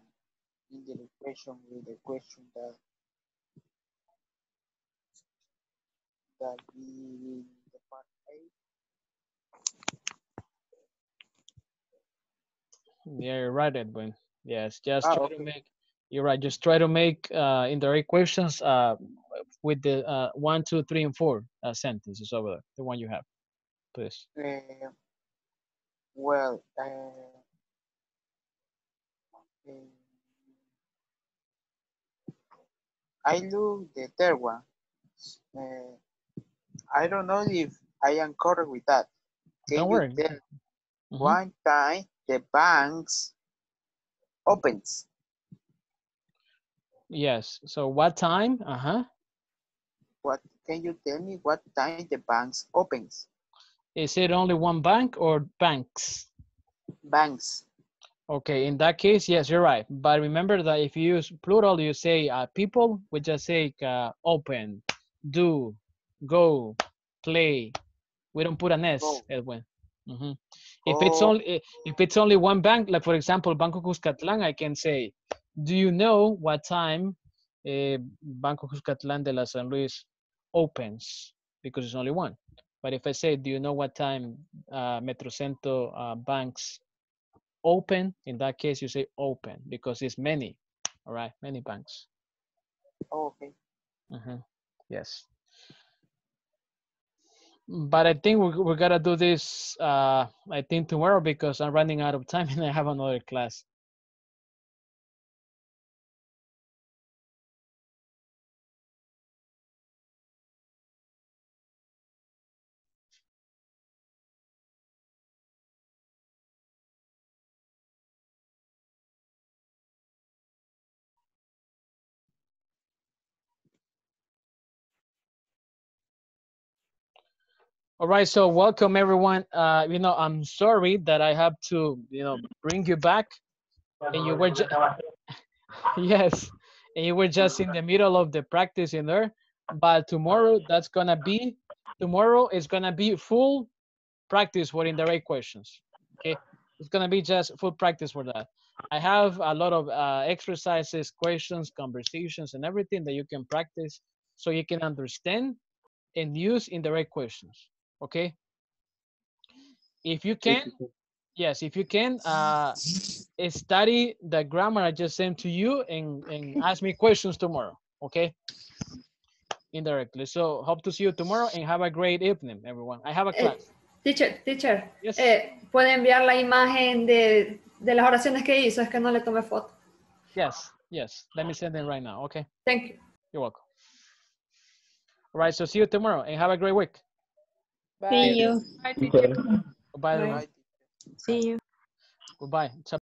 interpretation with the question that that we in the part eight. Yeah, you're right, Edwin. Yes, just Ah, try okay. to make. You're right. Just try to make uh, indirect questions uh, with the uh, one, two, three, and four uh, sentences over there. The one you have, please. Uh, well, uh, I look the third one. Uh, I don't know if I am correct with that. Can Don't worry. tell Mhm. one time the banks opens? Yes. So what time? Uh huh. What can you tell me what time the banks opens? Is it only one bank or banks? Banks. Okay, in that case, yes, you're right. But remember that if you use plural, you say uh, people, we just say uh, open, do, go, play. We don't put an S, Go. Edwin. Mhm. If it's only if it's only one bank, like for example, Banco Cuscatlán, I can say, do you know what time uh, Banco Cuscatlán de la San Luis opens? Because it's only one. But if I say, do you know what time uh, Metrocentro uh, banks open, in that case, you say open because it's many. All right, many banks. Oh, okay. Mhm, Yes. But I think we we gotta do this. Uh, I think tomorrow because I'm running out of time [laughs] and I have another class. All right, so welcome everyone. Uh, you know, I'm sorry that I have to, you know, bring you back, and you were, ju- [laughs] yes, and you were just in the middle of the practice in there. But tomorrow, that's gonna be, tomorrow is gonna be full practice for indirect questions. Okay, it's gonna be just full practice for that. I have a lot of uh, exercises, questions, conversations, and everything that you can practice so you can understand and use indirect questions. Okay. If you can, yes, if you can, uh, study the grammar I just sent to you and, and [laughs] ask me questions tomorrow. Okay. Indirectly. So hope to see you tomorrow and have a great evening, everyone. I have a Eh, class. Teacher, teacher, Yes. eh, puede enviar la imagen de, de las oraciones que hizo, es que no le tomé foto. Yes, yes. Let me send them right now. Okay. Thank you. You're welcome. All right. So see you tomorrow and have a great week. See you. Goodbye. everyone. See you. Goodbye. Chao.